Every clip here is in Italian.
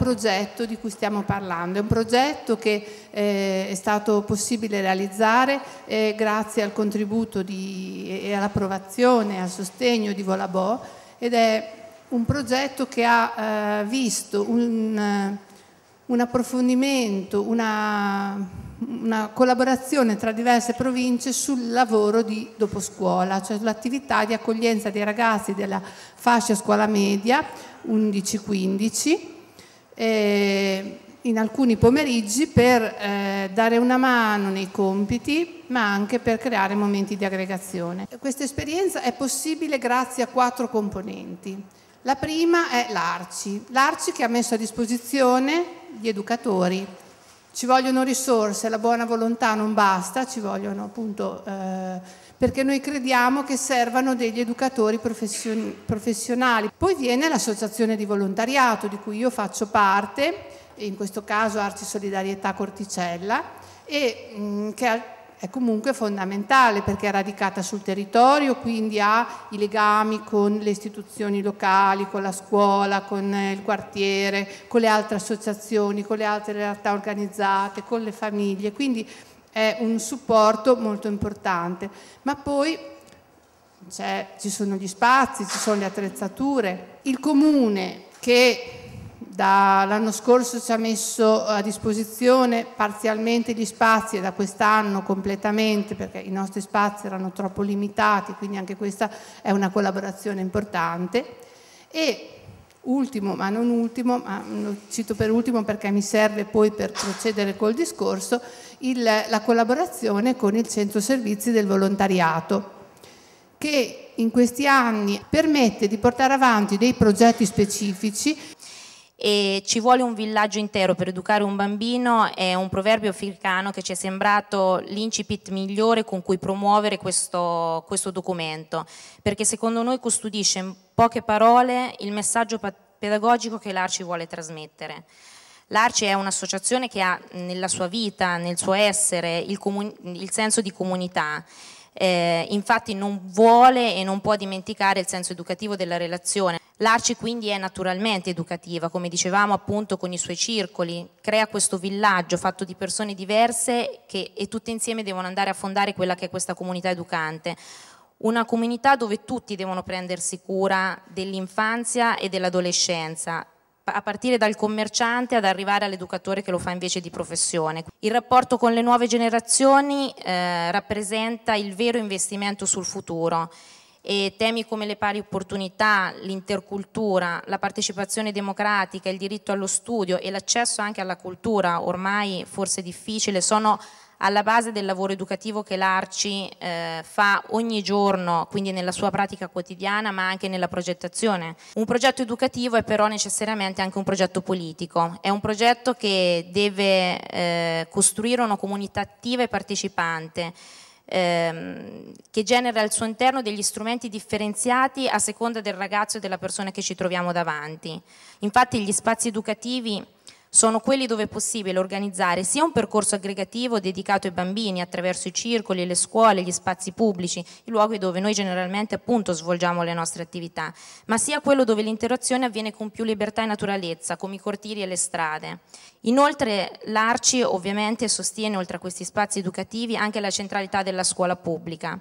progetto di cui stiamo parlando. È un progetto che eh, è stato possibile realizzare eh, grazie al contributo di, e all'approvazione e al sostegno di Volabò ed è un progetto che ha eh, visto un, un approfondimento, una una collaborazione tra diverse province sul lavoro di doposcuola, cioè sull'attività di accoglienza dei ragazzi della fascia scuola media 11-15 eh, in alcuni pomeriggi per eh, dare una mano nei compiti ma anche per creare momenti di aggregazione. Questa esperienza è possibile grazie a quattro componenti. La prima è l'ARCI, l'ARCI che ha messo a disposizione gli educatori ci vogliono risorse, la buona volontà non basta, ci vogliono appunto eh, perché noi crediamo che servano degli educatori profession professionali. Poi viene l'associazione di volontariato di cui io faccio parte, in questo caso Arci Solidarietà Corticella, e mh, mm, che è comunque fondamentale perché è radicata sul territorio, quindi ha i legami con le istituzioni locali, con la scuola, con il quartiere, con le altre associazioni, con le altre realtà organizzate, con le famiglie, quindi è un supporto molto importante. Ma poi ci sono gli spazi, ci sono le attrezzature, il comune che Dall'anno scorso ci ha messo a disposizione parzialmente gli spazi e da quest'anno completamente perché i nostri spazi erano troppo limitati, quindi anche questa è una collaborazione importante. E ultimo, ma non ultimo, ma lo cito per ultimo perché mi serve poi per procedere col discorso, il, la collaborazione con il centro servizi del volontariato che in questi anni permette di portare avanti dei progetti specifici e ci vuole un villaggio intero per educare un bambino è un proverbio africano che ci è sembrato l'incipit migliore con cui promuovere questo, questo documento, perché secondo noi custodisce in poche parole il messaggio pedagogico che l'Arci vuole trasmettere. L'Arci è un'associazione che ha nella sua vita, nel suo essere, il, il senso di comunità eh, infatti non vuole e non può dimenticare il senso educativo della relazione. L'Arci quindi è naturalmente educativa, come dicevamo appunto con i suoi circoli, crea questo villaggio fatto di persone diverse che, e tutte insieme devono andare a fondare quella che è questa comunità educante. Una comunità dove tutti devono prendersi cura dell'infanzia e dell'adolescenza, a partire dal commerciante ad arrivare all'educatore che lo fa invece di professione. Il rapporto con le nuove generazioni eh, rappresenta il vero investimento sul futuro e temi come le pari opportunità, l'intercultura, la partecipazione democratica, il diritto allo studio e l'accesso anche alla cultura, ormai forse difficile, sono alla base del lavoro educativo che l'Arci eh, fa ogni giorno, quindi nella sua pratica quotidiana, ma anche nella progettazione. Un progetto educativo è però necessariamente anche un progetto politico, è un progetto che deve eh, costruire una comunità attiva e partecipante, ehm, che genera al suo interno degli strumenti differenziati a seconda del ragazzo e della persona che ci troviamo davanti. Infatti gli spazi educativi sono quelli dove è possibile organizzare sia un percorso aggregativo dedicato ai bambini attraverso i circoli, le scuole, gli spazi pubblici, i luoghi dove noi generalmente appunto svolgiamo le nostre attività, ma sia quello dove l'interazione avviene con più libertà e naturalezza, come i cortili e le strade. Inoltre l'Arci ovviamente sostiene oltre a questi spazi educativi anche la centralità della scuola pubblica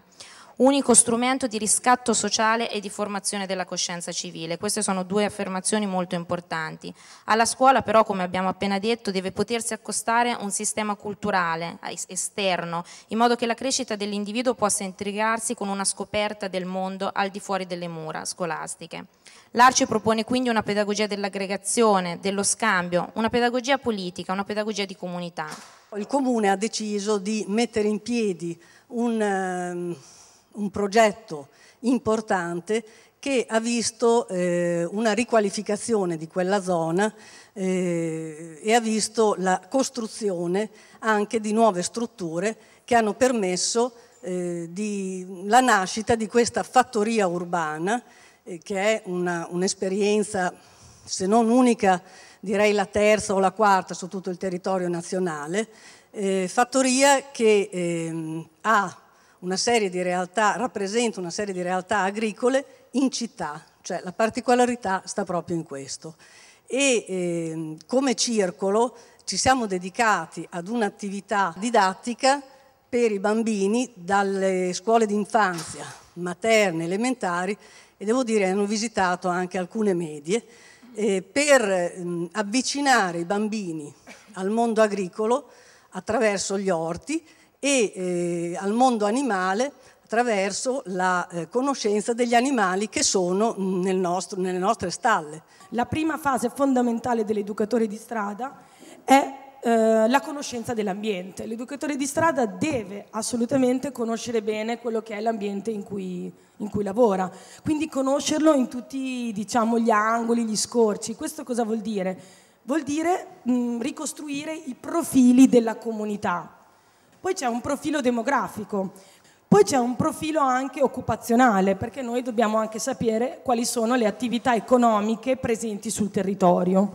unico strumento di riscatto sociale e di formazione della coscienza civile. Queste sono due affermazioni molto importanti. Alla scuola però, come abbiamo appena detto, deve potersi accostare un sistema culturale esterno, in modo che la crescita dell'individuo possa intrigarsi con una scoperta del mondo al di fuori delle mura scolastiche. L'Arci propone quindi una pedagogia dell'aggregazione, dello scambio, una pedagogia politica, una pedagogia di comunità. Il Comune ha deciso di mettere in piedi un ehm, un progetto importante che ha visto eh, una riqualificazione di quella zona eh, e ha visto la costruzione anche di nuove strutture che hanno permesso eh, di, la nascita di questa fattoria urbana eh, che è un'esperienza se non unica direi la terza o la quarta su tutto il territorio nazionale, eh, fattoria che ehm, ha una serie di realtà, rappresenta una serie di realtà agricole in città, cioè la particolarità sta proprio in questo. e eh, come circolo ci siamo dedicati ad un'attività didattica per i bambini dalle scuole d'infanzia, materne, elementari e devo dire hanno visitato anche alcune medie eh, per mh, avvicinare i bambini al mondo agricolo attraverso gli orti e eh, al mondo animale attraverso la eh, conoscenza degli animali che sono nel nostro, nelle nostre stalle. La prima fase fondamentale dell'educatore di strada è eh, la conoscenza dell'ambiente. L'educatore di strada deve assolutamente conoscere bene quello che è l'ambiente in cui, in cui lavora, quindi conoscerlo in tutti diciamo, gli angoli, gli scorci. Questo cosa vuol dire? Vuol dire mh, ricostruire i profili della comunità. Poi c'è un profilo demografico, poi c'è un profilo anche occupazionale, perché noi dobbiamo anche sapere quali sono le attività economiche presenti sul territorio.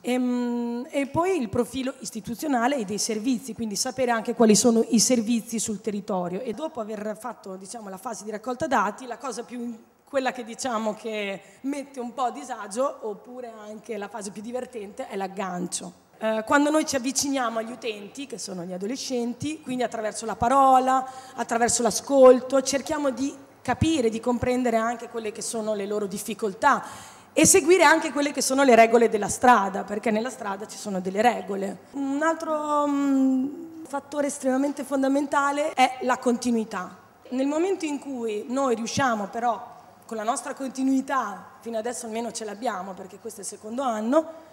E, ehm, e, poi il profilo istituzionale e dei servizi, quindi sapere anche quali sono i servizi sul territorio. E dopo aver fatto diciamo, la fase di raccolta dati, la cosa più quella che diciamo che mette un po' a disagio, oppure anche la fase più divertente, è l'aggancio. Eh, quando noi ci avviciniamo agli utenti, che sono gli adolescenti, quindi attraverso la parola, attraverso l'ascolto, cerchiamo di capire, di comprendere anche quelle che sono le loro difficoltà e seguire anche quelle che sono le regole della strada, perché nella strada ci sono delle regole. Un altro um, fattore estremamente fondamentale è la continuità. Nel momento in cui noi riusciamo però con la nostra continuità, fino adesso almeno ce l'abbiamo perché questo è il secondo anno,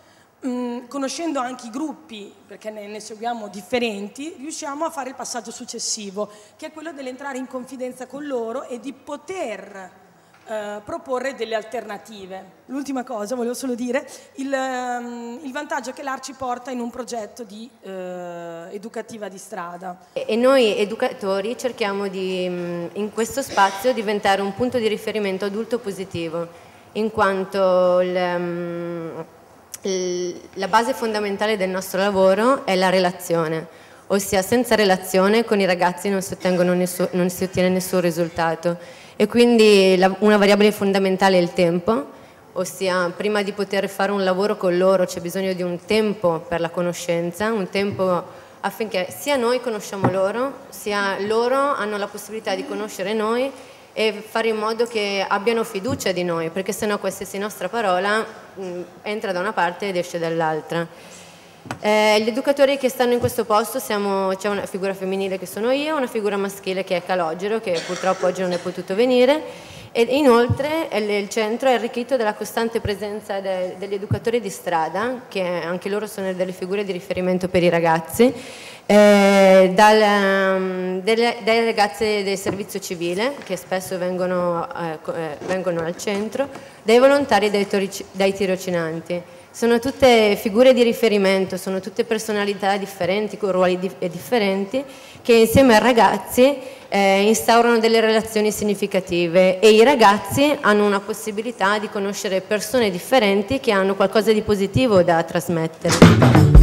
Mm, conoscendo anche i gruppi, perché ne, ne, seguiamo differenti, riusciamo a fare il passaggio successivo, che è quello dell'entrare in confidenza con loro e di poter eh, proporre delle alternative. L'ultima cosa, volevo solo dire, il, um, il vantaggio che l'Arci porta in un progetto di eh, educativa di strada. E noi educatori cerchiamo di, mm, in questo spazio, diventare un punto di riferimento adulto positivo, in quanto... Il, um, la base fondamentale del nostro lavoro è la relazione, ossia senza relazione con i ragazzi non si, nessun, non si ottiene nessun risultato. E quindi la, una variabile fondamentale è il tempo, ossia prima di poter fare un lavoro con loro c'è bisogno di un tempo per la conoscenza, un tempo affinché sia noi conosciamo loro, sia loro hanno la possibilità di conoscere noi e fare in modo che abbiano fiducia di noi, perché sennò qualsiasi nostra parola mh, mm, entra da una parte ed esce dall'altra. Eh, gli educatori che stanno in questo posto c'è una figura femminile che sono io, una figura maschile che è Calogero, che purtroppo oggi non è potuto venire, e inoltre il centro è arricchito dalla costante presenza de, degli educatori di strada, che anche loro sono delle figure di riferimento per i ragazzi, eh, dal, um, delle, dai ragazzi del servizio civile che spesso vengono, eh, eh, vengono al centro, dai volontari e dai, dai tirocinanti. Sono tutte figure di riferimento, sono tutte personalità differenti, con ruoli di differenti, che insieme ai ragazzi eh, instaurano delle relazioni significative e i ragazzi hanno una possibilità di conoscere persone differenti che hanno qualcosa di positivo da trasmettere.